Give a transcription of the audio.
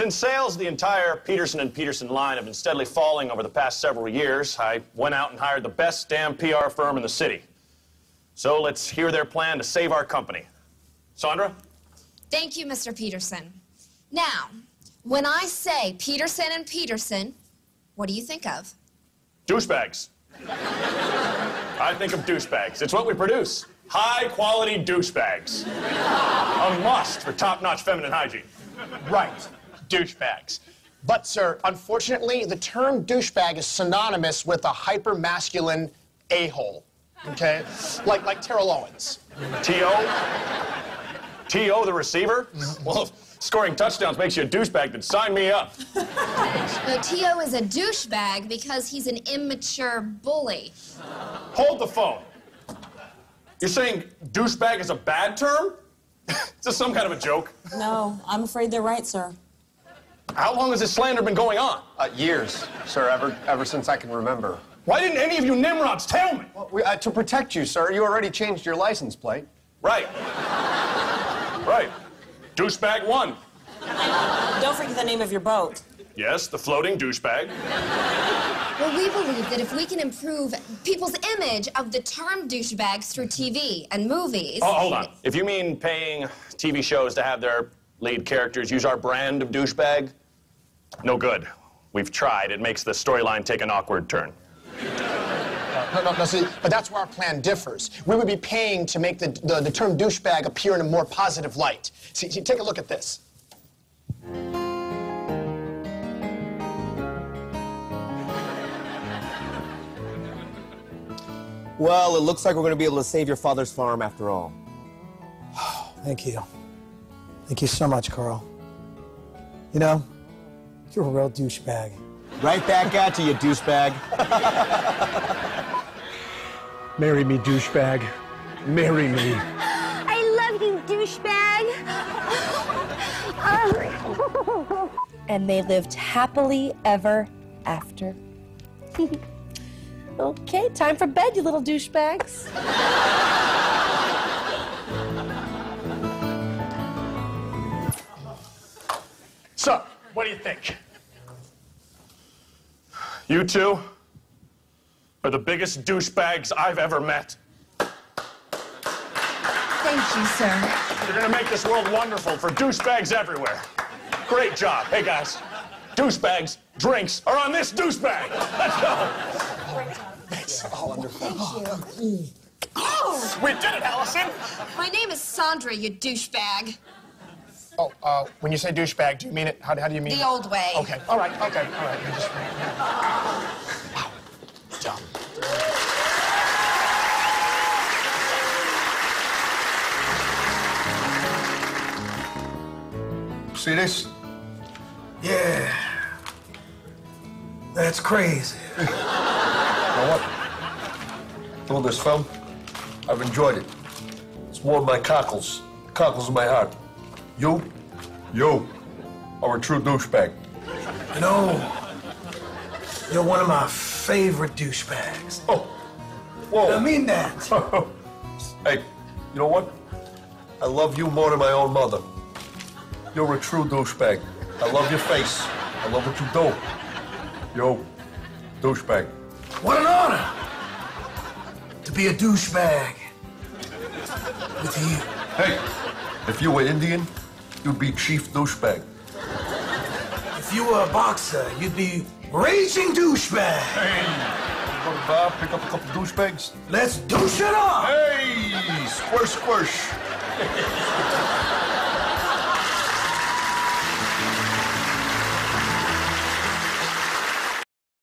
Since sales of the entire Peterson and Peterson line have been steadily falling over the past several years, I went out and hired the best damn PR firm in the city. So let's hear their plan to save our company. Sandra? Thank you, Mr. Peterson. Now, when I say Peterson and Peterson, what do you think of? Douchebags. I think of douchebags. It's what we produce. High quality douchebags. A must for top notch feminine hygiene. Right, douchebags. But, sir, unfortunately, the term douchebag is synonymous with a hyper masculine a hole. Okay? Like, like Terrell Owens. T.O.? T.O. the receiver? Well, if scoring touchdowns makes you a douchebag, then sign me up. No, T.O. is a douchebag because he's an immature bully. Hold the phone. You're saying douchebag is a bad term? is this some kind of a joke? No, I'm afraid they're right, sir. How long has this slander been going on? Uh, years, sir, ever, ever since I can remember. Why didn't any of you Nimrods tell me? Well, we, uh, to protect you, sir, you already changed your license plate. Right. right. Douchebag one. Don't forget the name of your boat. Yes, the floating douchebag. Well, we believe that if we can improve people's image of the term douchebags through TV and movies. Oh, hold on. If you mean paying TV shows to have their lead characters use our brand of douchebag, no good. We've tried. It makes the storyline take an awkward turn. No, no, no, see, but that's where our plan differs. We would be paying to make the, the, the term douchebag appear in a more positive light. See, see, take a look at this. Well, it looks like we're going to be able to save your father's farm after all. Thank you. Thank you so much, Carl. You know, you're a real douchebag. Right back at you, you douchebag. Marry me, douchebag. Marry me. I love you, douchebag. and they lived happily ever after. okay, time for bed, you little douchebags. So, what do you think? You two are the biggest douchebags I've ever met. Thank you, sir. You're gonna make this world wonderful for douchebags everywhere. Great job. Hey, guys, douchebags, drinks are on this douchebag. Let's go. It's all under pressure. Oh! We did it, Allison. My name is Sandra, you douchebag. Oh, uh, when you say douchebag, do you mean it? How, how do you mean The it? old way. Okay, all right, okay, all right. I just- Wow, dumb. See this? Yeah. That's crazy. You know what? All this film, I've enjoyed it. It's warmed my cockles, cockles of my heart. You, you are a true douchebag. You know, you're one of my favorite douchebags. Oh, whoa. I mean that. hey, you know what? I love you more than my own mother. You're a true douchebag. I love your face. I love what you do. Yo, douchebag. What an honor to be a douchebag with you. Hey, if you were Indian, you'd be chief douchebag. If you were a boxer, you'd be raging douchebag. Hey, go to bar, pick up a couple douchebags. Let's douche it up. Hey, squish, squish.